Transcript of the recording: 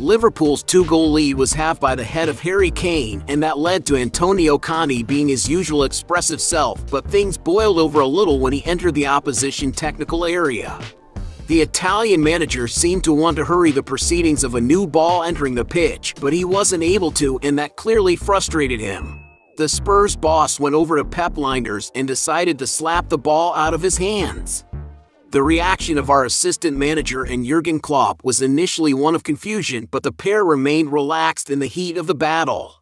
Liverpool's two-goal lead was halved by the head of Harry Kane, and that led to Antonio Conte being his usual expressive self, but things boiled over a little when he entered the opposition technical area. The Italian manager seemed to want to hurry the proceedings of a new ball entering the pitch, but he wasn't able to and that clearly frustrated him. The Spurs boss went over to Pep Lijnders and decided to slap the ball out of his hands. The reaction of our assistant manager and Jurgen Klopp was initially one of confusion, but the pair remained relaxed in the heat of the battle.